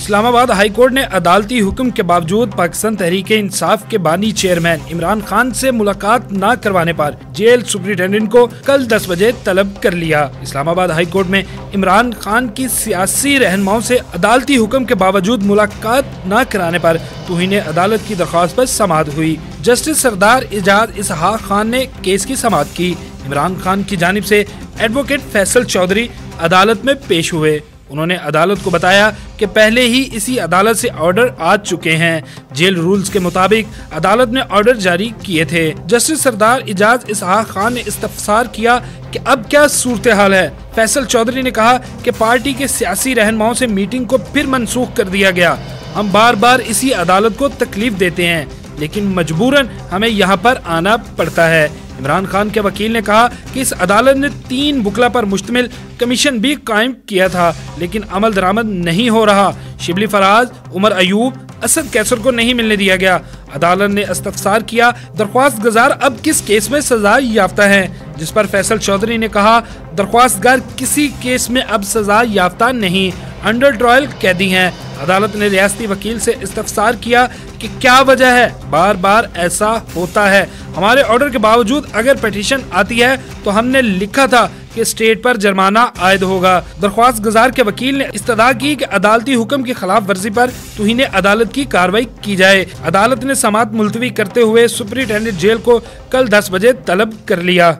Islamabad high court ने अदालती हुक्म के बावजूद पाकिस्तान तहरीक इंसाफ के बानी चेयरमैन इमरान खान से मुलाकात न करवाने पर जेल सुप्रिंटेंडेंट को कल 10 बजे तलब कर लिया। इस्लामाबाद हाई कोर्ट में इमरान खान की सियासी रहनुमाओं से अदालती हुक्म के बावजूद मुलाकात न कराने पर तुहिन अदालत की दरख्वास्त पर समाप्त हुई। जस्टिस सरदार इजाज इसहा खान ने केस की समाप्त की। इमरान खान की जानब से एडवोकेट फैसल चौधरी अदालत में पेश हुए। उन्होंने अदालत को बताया कि पहले ही इसी अदालत से ऑर्डर आ चुके हैं। जेल रूल्स के मुताबिक अदालत ने ऑर्डर जारी किए थे। जस्टिस सरदार इजाज इसहाक खान ने इस्तफसार किया कि अब क्या सूरत हाल है। फैसल चौधरी ने कहा कि पार्टी के सियासी रहनुमाओं से मीटिंग को फिर मनसूख कर दिया गया। हम बार बार इसी अदालत को तकलीफ़ देते हैं, लेकिन मजबूरन हमें यहाँ पर आना पड़ता है। इमरान खान के वकील ने कहा कि इस अदालत ने तीन बुकला पर मुश्तमिल कमीशन भी कायम किया था, लेकिन अमल दरामद नहीं हो रहा। शिबली फराज, उमर अयूब, असद कैसर को नहीं मिलने दिया गया। अदालत ने इस्तफसार किया, दरख्वास्त गुजार अब किस केस में सजा याफ्ता है? जिस पर फैसल चौधरी ने कहा दरख्वास्तगार किसी केस में अब सजा याफ्ता नहीं, अंडर ट्रायल कैदी हैं। अदालत ने रियासती वकील से इस्तफसार किया कि क्या वजह है? बार बार ऐसा होता है। हमारे ऑर्डर के बावजूद अगर पटिशन आती है तो हमने लिखा था कि स्टेट पर जुर्माना आयद होगा। दरख्वास्त गुजार के वकील ने इस्तः की कि अदालती हुक्म की खिलाफ वर्जी पर तुहिन अदालत की कार्रवाई की जाए। अदालत ने समात मुलतवी करते हुए सुप्रिंटेंडेंट जेल को कल दस बजे तलब कर लिया।